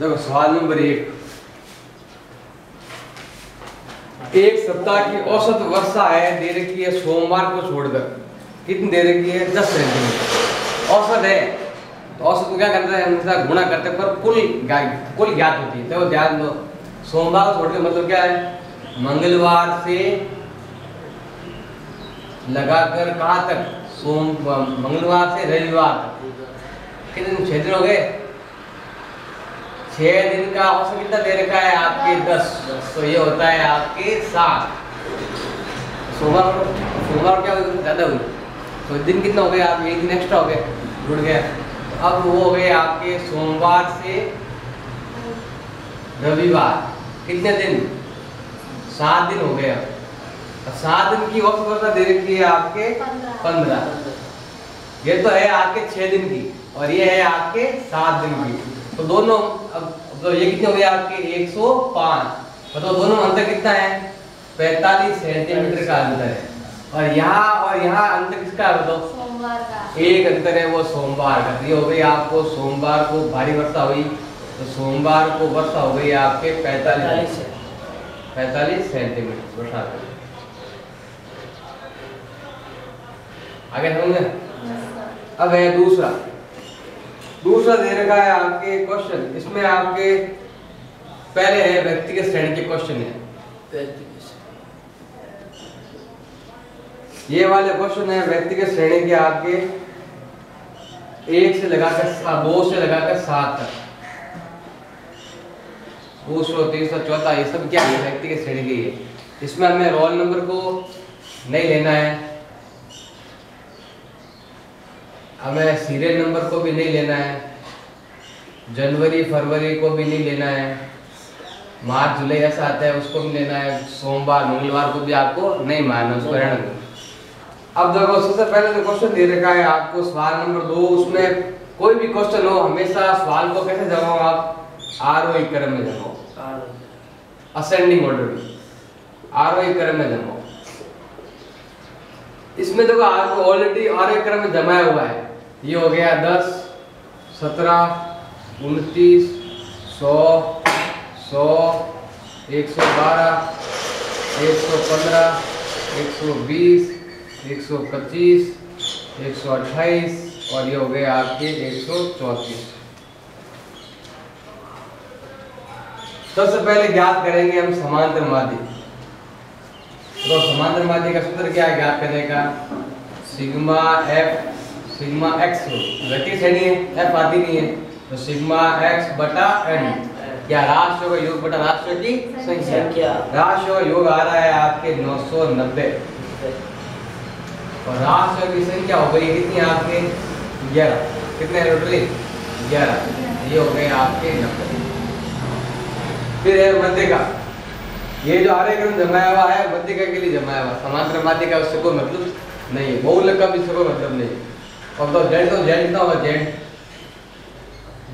देखो, सवाल नंबर एक। एक सप्ताह की औसत वर्षा है दे रखी है सोमवार को छोड़कर। कितनी दे रखी है? दस सेंटीमीटर। औसत है। तो औसत को क्या करते हैं? हमेशा गुणा करते हैं, पर कुल कुल ज्ञात होती है। देखो, ध्यान दो। सोमवार को छोड़कर मतलब क्या है? मंगलवार से लगाकर कहाँ तक? सोम, मंगलवार से रविवार तक। कितने दिन हो गए? छह दिन का औसत कितना दे रखा है आपके? दस। तो ये होता है आपके सात। सोमवार सोमवार क्या ज़्यादा हुई। तो दिन कितना हो गया? आप एक दिन एक्स्ट्रा हो गए। जुड़ गया तो अब वो हो गए आपके सोमवार से रविवार। कितने दिन? सात दिन हो गए अब। सात दिन की औसत वर्षा दे रखी है आपके? पंद्रह। ये तो है आपके छह दिन की और ये है आपके सात दिन की। तो दोनों अब तो ये कितने हो गए आपके? 105 मतलब दोनों अंतर कितना है? 45 सेंटीमीटर का अंतर है। और यहाँ और यहाँ अंतर किसका है बताओ? सोमवार का। एक अंतर है वो सोमवार का। ये हो गई आपको सोमवार को भारी वर्षा हुई। तो सोमवार को वर्षा हो गई आपके 45 पैतालीस सेंटीमीटर वर्षा आगे समझे? अब है दूसरा। दूसरा दे रखा है आपके क्वेश्चन इसमें आपके पहले है, व्यक्तिगत श्रेणी के क्वेश्चन है। ये वाले क्वेश्चन है, व्यक्तिगत श्रेणी के आपके एक से लगाकर दो से लगाकर सात तक। दूसरा तीसरा चौथा, ये सब क्या है? व्यक्तिगत श्रेणी के ये। इसमें हमें रोल नंबर को नहीं लेना है। हमें सीरियल नंबर को भी नहीं लेना है, जनवरी, फरवरी को भी नहीं लेना है, मार्च, जुलाई ऐसा आता है, उसको भी लेना है, सोमवार, मंगलवार को भी आपको नहीं मानना, उसको रहने अब देखो, सबसे पहले तो क्वेश्चन दे रखा है, आपको सवाल नंबर दो, उसमें कोई भी क्वेश्चन हो, हमेशा सवाल को कैसे जमाओ आप आरोही क्रम में जमाओ। असेंडिंग ऑर्डर में। आरोही क्रम में जमाओ। इसमें देखो आपको ऑलरेडी आरोही क्रम में जमाया हुआ है। ये हो गया दस, सत्रह, उनतीस, सौ सौ, एक सौ बारह, एक सौ पंद्रह, एक सौ बीस, एक सौ पच्चीस, एक सौ अट्ठाईस और ये हो गए आपके एक सौ चौंतीस। सबसे पहले ज्ञात करेंगे हम समांतर माध्य। तो समांतर माध्य का सूत्र क्या है ज्ञात करने का? सिग्मा एफ़ सिग्मा एक्स गति श्रेणी है एफ़ आती नहीं है। तो सिग्मा एक्स बटा एन क्या राशियों का योग बटा राशियों की संख्या। संख्या। राशियों का योग आ रहा है आपके 990 और राशियों की संख्या हो गई कितनी आपके? 11 कितने टोटली? 11 ये हो गए आपके 90 फिर है मध्य का ये जो आर्य क्रम जमाया हुआ है मध्य का के लिए जमाया हुआ समांतर माध्य का उससे कोई मतलब नहीं बहुलक का भी उससे कोई मतलब नहीं और तो जेड तो जेड कितना होगा जेड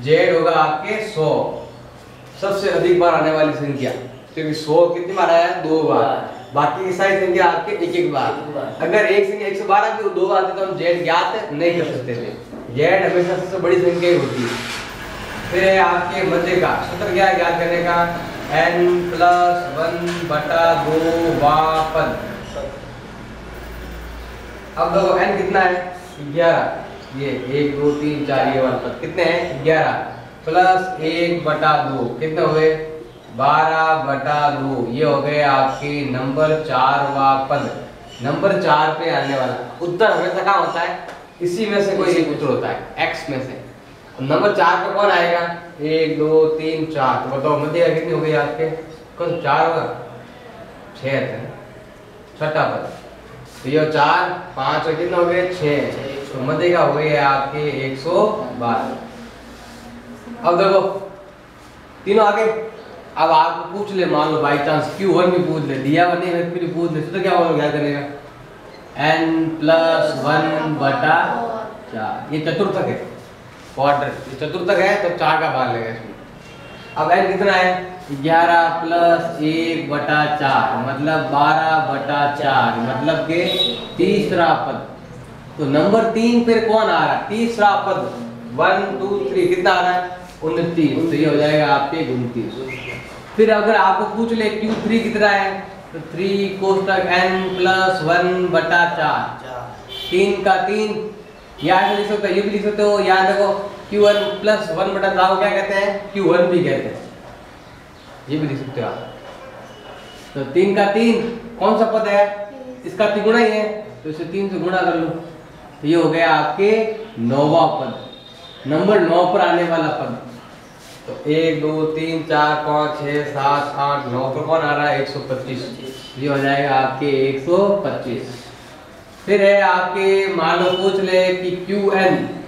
जेड होगा आपके 100 सबसे अधिक बार आने वाली संख्या। क्योंकि 100 कितनी बार आया? दो बार। बाकी की सारी संख्या आपके एक एक बार। एक बार। अगर एक संख्या 112 की दो आती तो हम जेड ज्ञात नहीं कर सकते थे। जेड हमेशा सबसे बड़ी संख्या ही होती है। फिर आपके मध्य का। सूत्र क्या है ज्ञात करने का? एन प्लस वन बटा दो वापन। अब देखो एन कितना है? ग्यारह। ये एक, दो, तीन, चार, ये वाला पद। कितने हैं? ग्यारह। प्लस एक बटा दो। कितने हो गए? बारह बटा दो। ये हो गए आपके नंबर चार वा पद। नंबर चार पे आने वाला। उत्तर हमेशा कहाँ होता है? इसी में से कोई एक उत्तर होता है। एक्स में से। नंबर चार पे कौन आएगा? एक, दो, तीन, चार। तो बताओ मध्य कितनी हो गई आपके? कौन? चार होगा। छह छठा पद। तो ये चार, पाँच और कितने हो गए? छह तो मध्य का हो है आपके एक सौ बारह। अब देखो, तीनों आगे। अब आपको पूछ ले, मान लो बाई चांस क्यू वन भी पूछ ले, दिया वन भी पूछ ले तो क्या होगा क्या करेगा? एन प्लस वन बटा चार। ये चतुर्थक है। क्वाड्र ये चतुर्थक है तो चार का भाग लेगा इसमें। अब एन कितना है? ग्यारह प्लस एक बटा चार मतलब बारह बटा चार मतलब के तीसरा पद। तो नंबर तीन पर कौन आ रहा है? तीसरा पद। वन टू थ्री कितना आ रहा है? उनतीस। तो ये हो जाएगा आपके उनतीस। फिर अगर आपको पूछ ले क्यू थ्री कितना है तो थ्री कोष्टक एन प्लस वन बटा चार। तीन का तीन। या ऐसे लिख सकते हो ये भी लिख सकते हो। याद देखो क्यू वन प्लस वन बटा चार क्या कहते हैं? क्यू वन भी कहते हैं। ये भी लिख सकते हो आप। तो तीन का तीन, कौन सा पद है? इसका तिगुना ही है। तो इसे तीन से गुणा कर लो। तो ये हो गया आपके नौवा पद। नंबर नौ पर आने वाला पद। तो एक, दो, तीन, चार, पाँच छः सात, आठ, नौ पर कौन आ रहा है? एक सौ पच्चीस। ये हो जाएगा आपके एक सौ पच्चीस। फिर है आपके, मान लो पूछ ले कि क्यू एन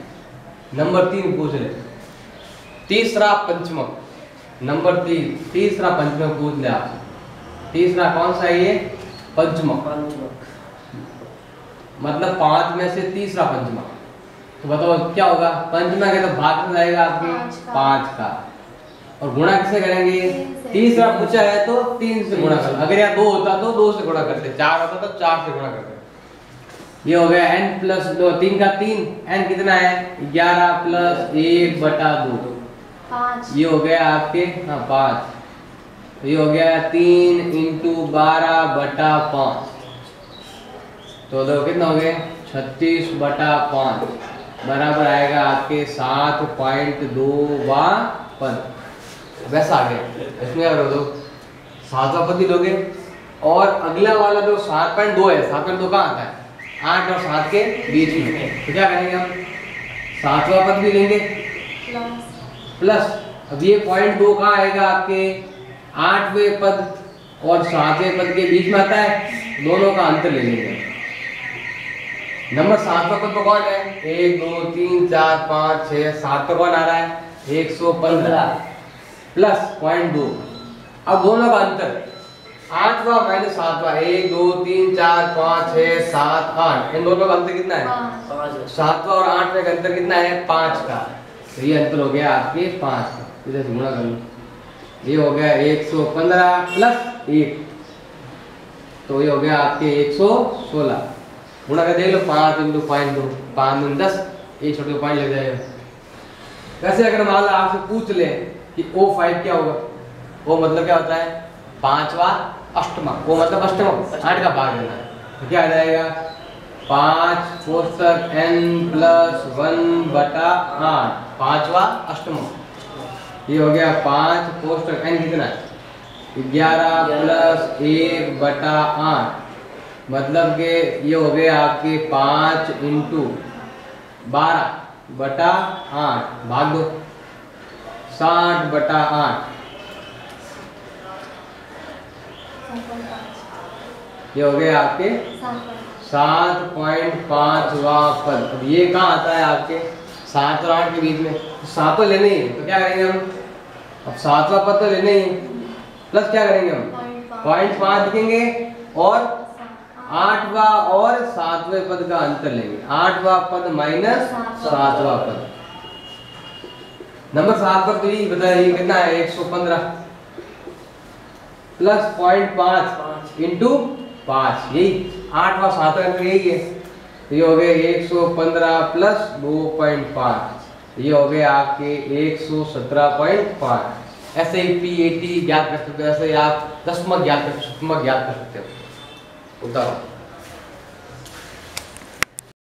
नंबर तीन पूछ ले। तीसरा पंचमक। नंबर तीन तीसरा पंचमक पूछ ले आप तीसरा कौन सा है ये? पंचमक मतलब पाँच में से तीसरा पंचमक तो बताओ क्या होगा? पंचमक है तो भाग में जाएगा आपके। पाँच का। पाँच का। और गुणा किससे करेंगे? तीसरा पूछा है तो तीन से गुणा कर। अगर यहाँ दो होता तो दो से गुणा करते। चार होता तो चार से गुणा करते। ये हो गया एन प्लस दो। तीन का तीन। एन कितना है? ग्यारह प्लस एक बटा दो। पाँच। ये हो गया आपके हाँ पाँच। तो ये हो गया तीन इंटू बारह बटा पाँच। तो दो कितना हो गए छत्तीस बटा पाँच। बराबर आएगा आपके सात पॉइंट दो पद वैसा आ गया। इसमें क्या सातवां पद ही लोगे और अगला वाला जो सात पॉइंट दो है सात पॉइंट दो कहाँ आता है? आठ और सात के बीच में। तो क्या करेंगे हम? सातवां पद भी लेंगे। प्लस अब ये पॉइंट दो कहाँ आएगा आपके? आठवें पद और सातवें पद के बीच में आता है। दोनों का अंतर ले लेंगे। नंबर सातवां पद पर कौन है? एक दो तीन चार पाँच छः सात पर कौन आ रहा है? एक सौ पंद्रह। प्लस पॉइंट दो। अब दोनों का अंतर। आठवां माइनस सातवा। एक दो तीन चार पाँच छः सात आठ। इन दोनों का अंतर कितना है? सातवा और आठवें का अंतर कितना है? पाँच का। तो ये अंतर हो गया आपके पाँच। इधर से गुणा कर लो। ये हो गया एक सौ पंद्रह प्लस एक। तो ये हो गया आपके एक सौ सोलह। गुणा कर देख लो, पाँच इंटू पॉइंट दो पाँच में दस एक छोटे पॉइंट लग जाएगा। वैसे अगर मान लो आपसे पूछ ले कि ओ फाइव क्या होगा? वो मतलब क्या होता है? पांचवा अष्टमा। वो मतलब अष्टमा। आठ का भाग है। तो क्या आ जाएगा? पाँच कोष्टक n प्लस वन बटा आठ। पांचवा अष्टमक ये हो गया पाँच कोष्टक n कितना ग्यारह प्लस एक बटा आठ। मतलब के ये हो गया आपके पाँच इंटू बारह बटा आठ। भाग दो। साठ बटा आठ। ये हो गए आपके सात पॉइंट पांचवा पद अब ये कहाँ आता है आपके? सात और आठ के बीच में। तो सातों लेने ही तो क्या करेंगे हम? अब सातवां पद तो लेने ही प्लस क्या करेंगे हम? पॉइंट पाँच लिखेंगे और आठवां और सातवें पद का अंतर लेंगे। आठवां पद माइनस सातवा पद। नंबर सात पर तो यही बताइए कितना है? एक सौ पंद्रह। प्लस पॉइंट पाँच। इंटू पाँच यही आठवां सातवां अंक यही है। ये हो गए एक सौ पंद्रह प्लस दो पॉइंट पाँच। ये हो गए आपके एक सौ सत्रह पॉइंट पाँच। ऐसे ही पी ए टी ज्ञात कर सकते हो, ऐसे ही आप दसमक ज्ञात कर सकते हो। उतारो।